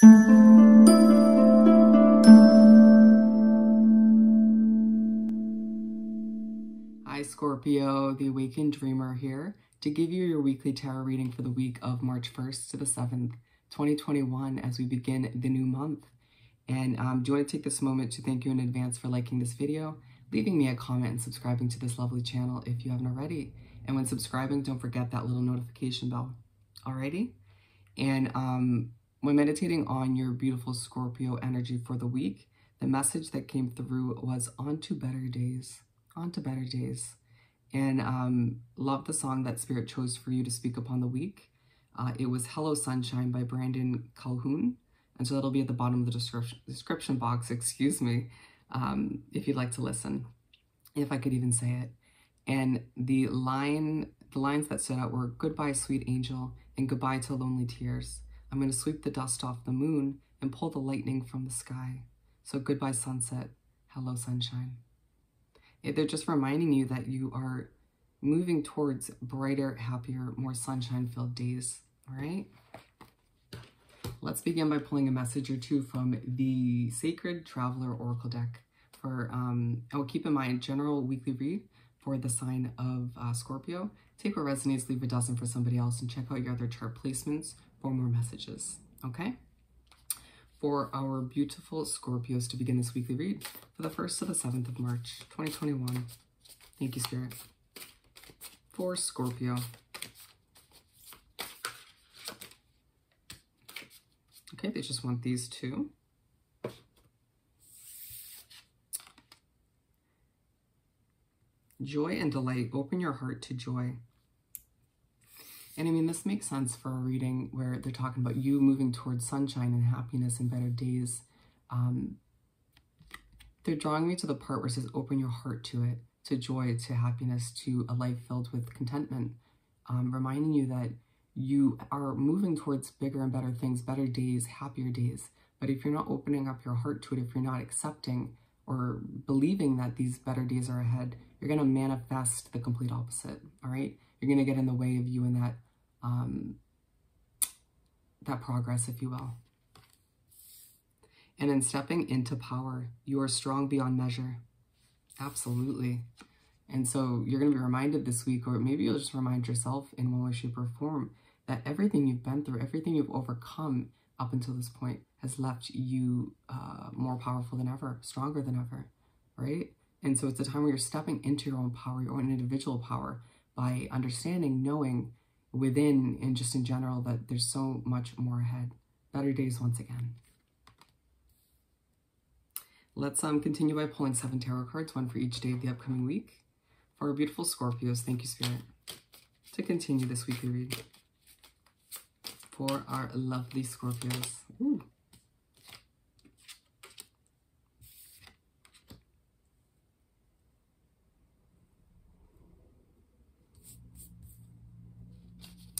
Hi Scorpio, the Awakened Dreamer here to give you your weekly tarot reading for the week of March 1st to the 7th, 2021 as we begin the new month. And um, do you want to take this moment to thank you in advance for liking this video, leaving me a comment and subscribing to this lovely channel if you haven't already. And when subscribing, don't forget that little notification bell. Alrighty? And um, when meditating on your beautiful Scorpio energy for the week, the message that came through was on to better days, on to better days. And um, love the song that Spirit chose for you to speak upon the week. Uh, it was Hello Sunshine by Brandon Calhoon. And so that'll be at the bottom of the description, description box, excuse me, um, if you'd like to listen, if I could even say it. And the line, the lines that stood out were goodbye, sweet angel, and goodbye to lonely tears. I'm going to sweep the dust off the moon and pull the lightning from the sky. So goodbye, sunset. Hello, sunshine. They're just reminding you that you are moving towards brighter, happier, more sunshine-filled days, all right? Let's begin by pulling a message or two from the Sacred Traveler Oracle deck. For um, oh, keep in mind, general weekly read for the sign of uh, Scorpio. Take what resonates, leave a dozen for somebody else, and check out your other chart placements for more messages, okay? For our beautiful Scorpios to begin this weekly read for the 1st to the 7th of March, 2021. Thank you, Spirit. For Scorpio. Okay, they just want these two. Joy and delight. Open your heart to joy. And I mean, this makes sense for a reading where they're talking about you moving towards sunshine and happiness and better days. Um, they're drawing me to the part where it says, open your heart to it, to joy, to happiness, to a life filled with contentment. Um, reminding you that you are moving towards bigger and better things, better days, happier days. But if you're not opening up your heart to it, if you're not accepting or believing that these better days are ahead, you're going to manifest the complete opposite, all right? You're going to get in the way of you and that, um, that progress, if you will. And in stepping into power, you are strong beyond measure. Absolutely. And so you're going to be reminded this week, or maybe you'll just remind yourself in one way, shape, or form that everything you've been through, everything you've overcome up until this point has left you uh, more powerful than ever, stronger than ever, right? And so it's a time where you're stepping into your own power, your own individual power by understanding, knowing within and just in general that there's so much more ahead. Better days once again. Let's um, continue by pulling seven tarot cards, one for each day of the upcoming week. For our beautiful Scorpios, thank you, Spirit, to continue this weekly read for our lovely Scorpios. Ooh.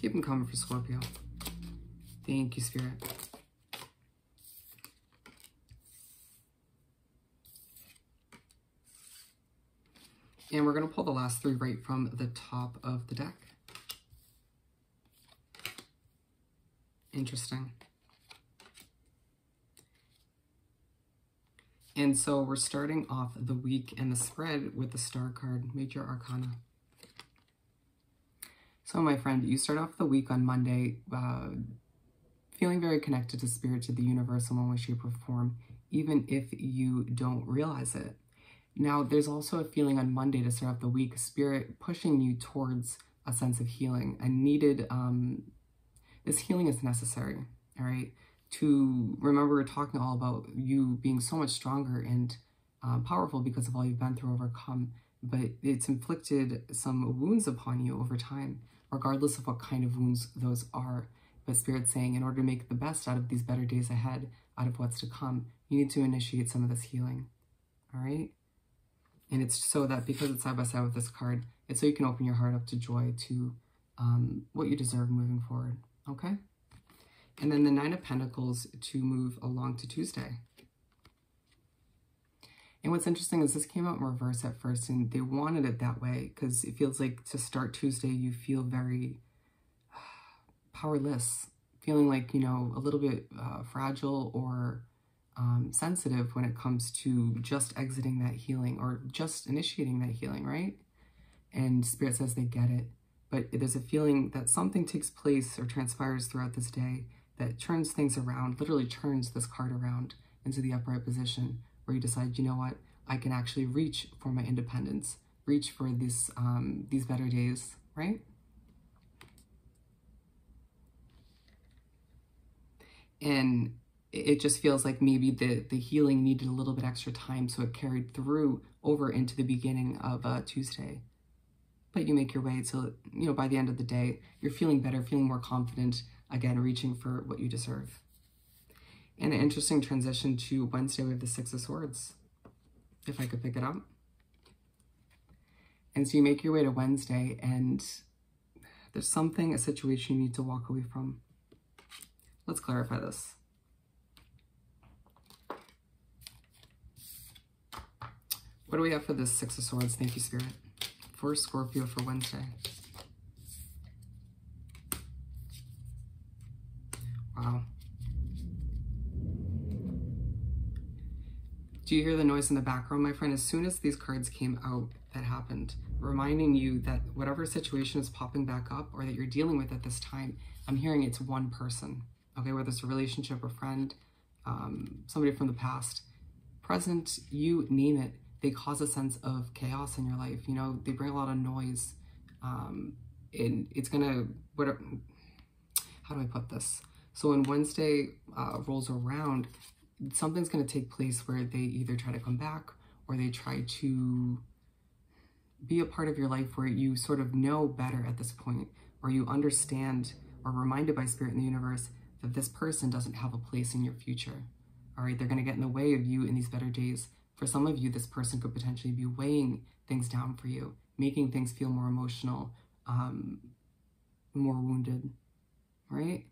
Keep them coming for Scorpio. Thank you, Spirit. And we're going to pull the last three right from the top of the deck. Interesting. And so we're starting off the week and the spread with the star card, Major Arcana. So my friend, you start off the week on Monday uh, feeling very connected to spirit, to the universe in one way, shape, or form, even if you don't realize it. Now, there's also a feeling on Monday to start off the week, spirit pushing you towards a sense of healing, a needed um, this healing is necessary, all right? To remember, we're talking all about you being so much stronger and uh, powerful because of all you've been through, overcome, but it's inflicted some wounds upon you over time, regardless of what kind of wounds those are. But Spirit's saying, in order to make the best out of these better days ahead, out of what's to come, you need to initiate some of this healing, all right? And it's so that because it's side by side with this card, it's so you can open your heart up to joy, to um, what you deserve moving forward okay? And then the Nine of Pentacles to move along to Tuesday. And what's interesting is this came out in reverse at first, and they wanted it that way because it feels like to start Tuesday, you feel very powerless, feeling like, you know, a little bit uh, fragile or um, sensitive when it comes to just exiting that healing or just initiating that healing, right? And Spirit says they get it. But there's a feeling that something takes place or transpires throughout this day that turns things around, literally turns this card around into the upright position where you decide, you know what, I can actually reach for my independence, reach for this um, these better days, right? And it just feels like maybe the, the healing needed a little bit extra time, so it carried through over into the beginning of uh, Tuesday. But you make your way to, you know, by the end of the day, you're feeling better, feeling more confident, again, reaching for what you deserve. And an interesting transition to Wednesday, we have the Six of Swords, if I could pick it up. And so you make your way to Wednesday, and there's something, a situation you need to walk away from. Let's clarify this. What do we have for this Six of Swords? Thank you, Spirit. For Scorpio for Wednesday. Do you hear the noise in the background, my friend? As soon as these cards came out, that happened, reminding you that whatever situation is popping back up or that you're dealing with at this time, I'm hearing it's one person, okay? Whether it's a relationship, a friend, um, somebody from the past, present, you name it, they cause a sense of chaos in your life. You know, they bring a lot of noise. Um, and it's gonna, what, how do I put this? So when Wednesday uh, rolls around, something's gonna take place where they either try to come back or they try to be a part of your life where you sort of know better at this point, or you understand or reminded by spirit in the universe that this person doesn't have a place in your future. All right, they're going to get in the way of you in these better days for some of you, this person could potentially be weighing things down for you, making things feel more emotional, um, more wounded, right?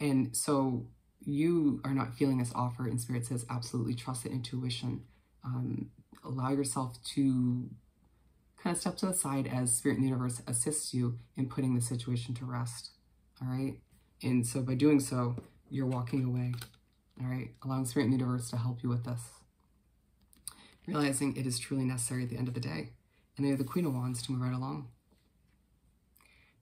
And so you are not feeling this offer, and Spirit says absolutely trust the intuition. Um, allow yourself to kind of step to the side as Spirit and the universe assists you in putting the situation to rest. All right. And so by doing so, you're walking away. All right. Allowing Spirit and the universe to help you with this realizing it is truly necessary at the end of the day. And they are the Queen of Wands to move right along.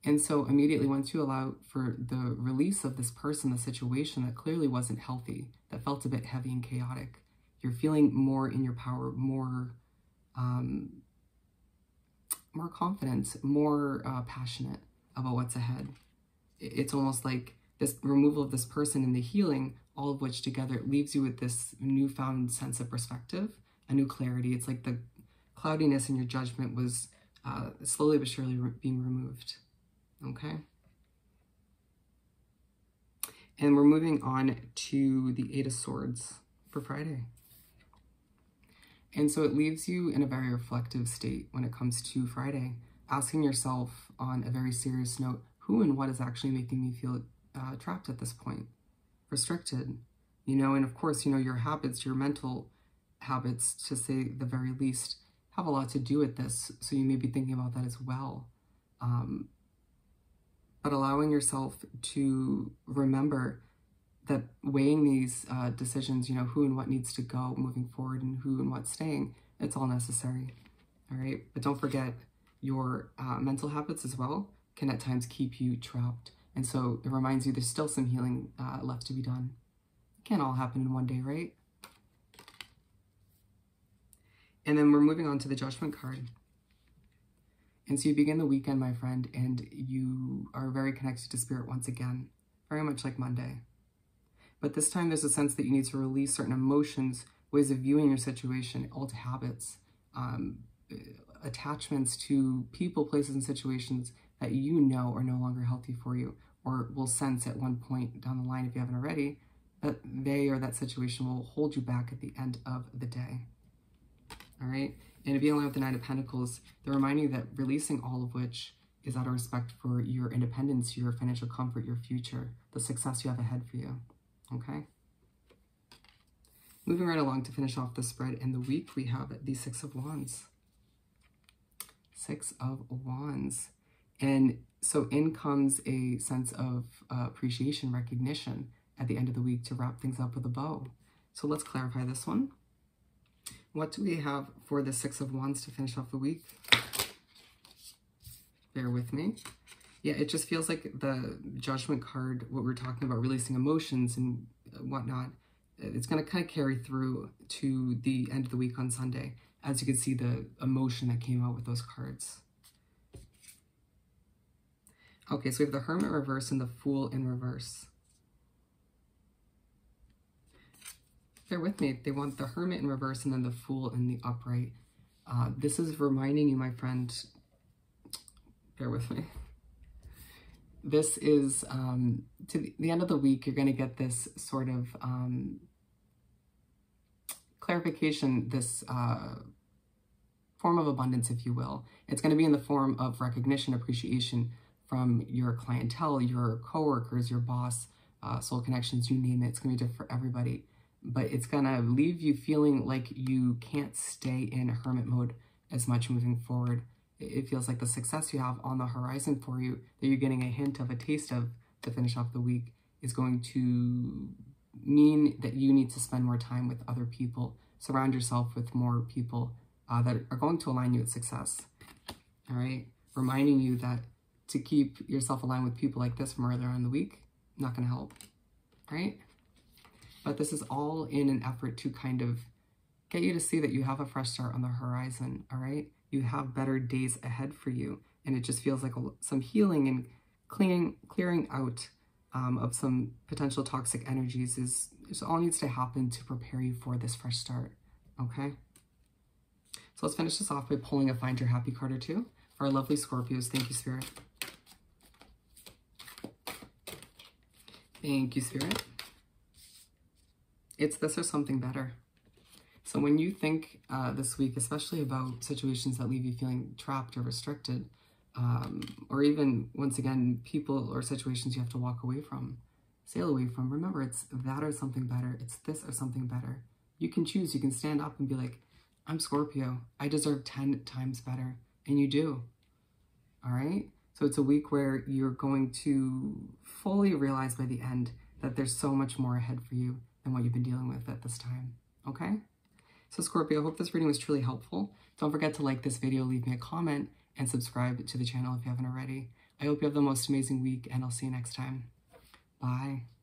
And so immediately once you allow for the release of this person, the situation that clearly wasn't healthy, that felt a bit heavy and chaotic, you're feeling more in your power, more, um, more confident, more uh, passionate about what's ahead. It's almost like this removal of this person and the healing, all of which together leaves you with this newfound sense of perspective a new clarity. It's like the cloudiness in your judgment was uh, slowly but surely re being removed. Okay? And we're moving on to the Eight of Swords for Friday. And so it leaves you in a very reflective state when it comes to Friday, asking yourself on a very serious note, who and what is actually making me feel uh, trapped at this point, restricted, you know, and of course, you know, your habits, your mental habits, to say the very least, have a lot to do with this. So you may be thinking about that as well. Um, but allowing yourself to remember that weighing these uh, decisions, you know, who and what needs to go moving forward and who and what's staying, it's all necessary. All right. But don't forget your uh, mental habits as well can at times keep you trapped. And so it reminds you there's still some healing uh, left to be done. It can't all happen in one day, right? And then we're moving on to the judgment card. And so you begin the weekend, my friend, and you are very connected to spirit once again, very much like Monday. But this time there's a sense that you need to release certain emotions, ways of viewing your situation, old habits, um, attachments to people, places, and situations that you know are no longer healthy for you, or will sense at one point down the line, if you haven't already, that they or that situation will hold you back at the end of the day all right? And being aligned with the Nine of Pentacles, they're reminding you that releasing all of which is out of respect for your independence, your financial comfort, your future, the success you have ahead for you, okay? Moving right along to finish off the spread in the week, we have the Six of Wands. Six of Wands. And so in comes a sense of uh, appreciation, recognition at the end of the week to wrap things up with a bow. So let's clarify this one. What do we have for the Six of Wands to finish off the week? Bear with me. Yeah, it just feels like the Judgment card, what we're talking about, releasing emotions and whatnot, it's going to kind of carry through to the end of the week on Sunday. As you can see, the emotion that came out with those cards. Okay, so we have the Hermit reverse and the Fool in reverse. Bear with me. They want the Hermit in reverse and then the Fool in the upright. Uh, this is reminding you, my friend, bear with me. This is, um, to the end of the week, you're going to get this sort of um, clarification, this uh, form of abundance, if you will. It's going to be in the form of recognition, appreciation from your clientele, your coworkers, your boss, uh, soul connections, you name it. It's going to be different for everybody but it's to leave you feeling like you can't stay in hermit mode as much moving forward. It feels like the success you have on the horizon for you, that you're getting a hint of, a taste of to finish off the week, is going to mean that you need to spend more time with other people. Surround yourself with more people uh, that are going to align you with success. All right? Reminding you that to keep yourself aligned with people like this from earlier in the week, not to help. All right? But this is all in an effort to kind of get you to see that you have a fresh start on the horizon, all right? You have better days ahead for you. And it just feels like a, some healing and cleaning, clearing out um, of some potential toxic energies is, is all needs to happen to prepare you for this fresh start, okay? So let's finish this off by pulling a Find Your Happy card or two for our lovely Scorpios. Thank you, Spirit. Thank you, Spirit. It's this or something better. So when you think uh, this week, especially about situations that leave you feeling trapped or restricted, um, or even, once again, people or situations you have to walk away from, sail away from, remember, it's that or something better. It's this or something better. You can choose. You can stand up and be like, I'm Scorpio. I deserve 10 times better. And you do. All right? So it's a week where you're going to fully realize by the end that there's so much more ahead for you and what you've been dealing with at this time, okay? So Scorpio, I hope this reading was truly helpful. Don't forget to like this video, leave me a comment, and subscribe to the channel if you haven't already. I hope you have the most amazing week, and I'll see you next time. Bye.